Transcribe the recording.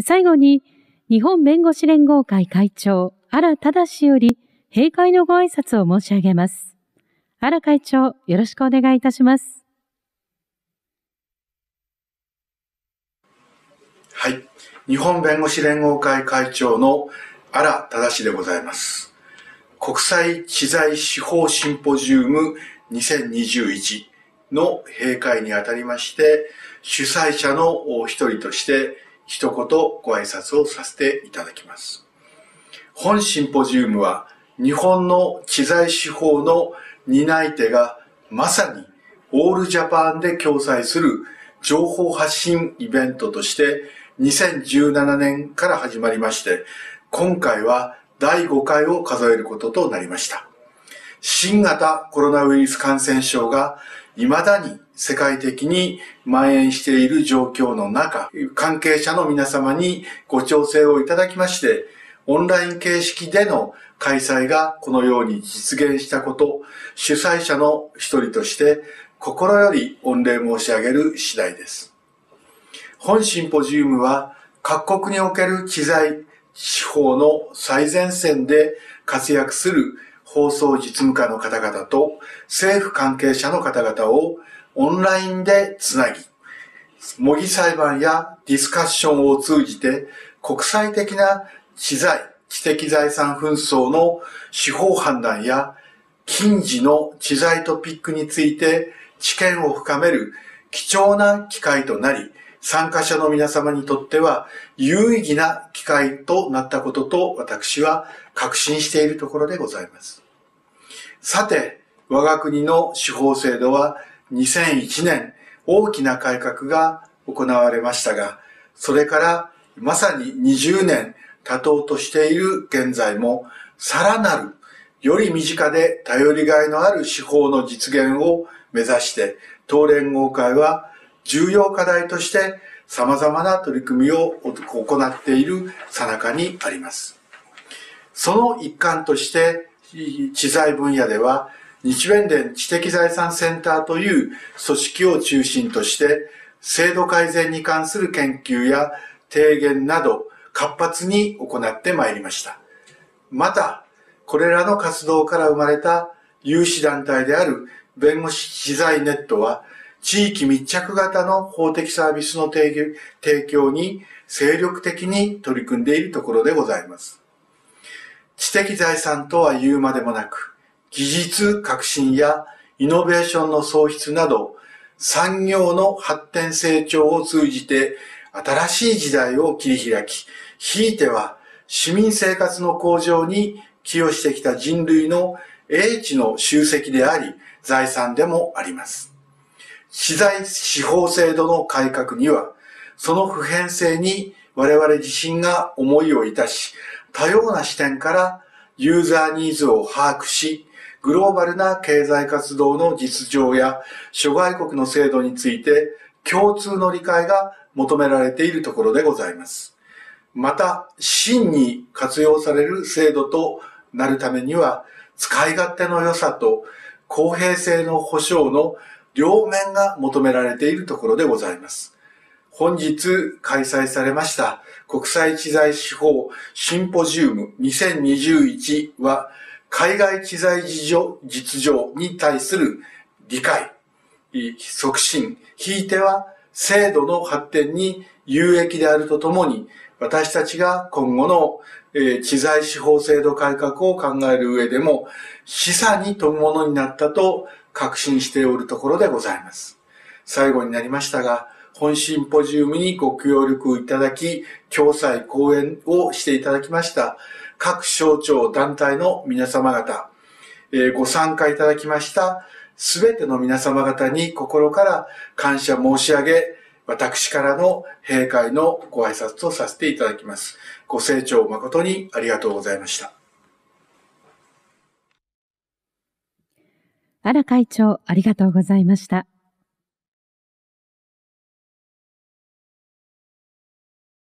最後に、日本弁護士連合会会長、荒忠より、閉会のご挨拶を申し上げます。荒会長、よろしくお願いいたします。はい。日本弁護士連合会会長の荒忠でございます。国際知財司法シンポジウム2021の閉会にあたりまして、主催者の一人として一言ご挨拶をさせていただきます。本シンポジウムは日本の知財司法の担い手がまさにオールジャパンで共催する情報発信イベントとして2017年から始まりまして、今回は第5回を数えることとなりました。新型コロナウイルス感染症が未だに世界的に蔓延している状況の中、関係者の皆様にご調整をいただきまして、オンライン形式での開催がこのように実現したこと、主催者の一人として心より御礼申し上げる次第です。本シンポジウムは各国における知財、司法の最前線で活躍する放送実務家の方々と政府関係者の方々をオンラインでつなぎ、模擬裁判やディスカッションを通じて国際的な知財、知的財産紛争の司法判断や近時の知財トピックについて知見を深める貴重な機会となり、参加者の皆様にとっては有意義な機会となったことと私は確信しているところでございます。さて、我が国の司法制度は2001年大きな改革が行われましたが、それからまさに20年経とうとしている現在もさらなるより身近で頼りがいのある司法の実現を目指して当連合会は重要課題として様々な取り組みを行っているさなかにあります。その一環として、知財分野では、日弁連知的財産センターという組織を中心として、制度改善に関する研究や提言など活発に行ってまいりました。また、これらの活動から生まれた有志団体である弁護士知財ネットは、地域密着型の法的サービスの提供に精力的に取り組んでいるところでございます。知的財産とは言うまでもなく、技術革新やイノベーションの創出など、産業の発展成長を通じて新しい時代を切り開き、ひいては市民生活の向上に寄与してきた人類の英知の集積であり、財産でもあります。資材司法制度の改革には、その普遍性に我々自身が思いをいたし、多様な視点からユーザーニーズを把握し、グローバルな経済活動の実情や諸外国の制度について共通の理解が求められているところでございます。また、真に活用される制度となるためには、使い勝手の良さと公平性の保障の両面が求められているところでございます。本日開催されました国際知財司法シンポジウム2021は海外知財事情実情に対する理解、促進、ひいては制度の発展に有益であるとともに私たちが今後の知財司法制度改革を考える上でも示唆に富むものになったと確信しておるところでございます。最後になりましたが、本シンポジウムにご協力いただき、共催講演をしていただきました各省庁団体の皆様方、えご参加いただきましたすべての皆様方に心から感謝申し上げ、私からの閉会のご挨拶とさせていただきます。ご清聴誠にありがとうございました。荒会長、ありがとうございました。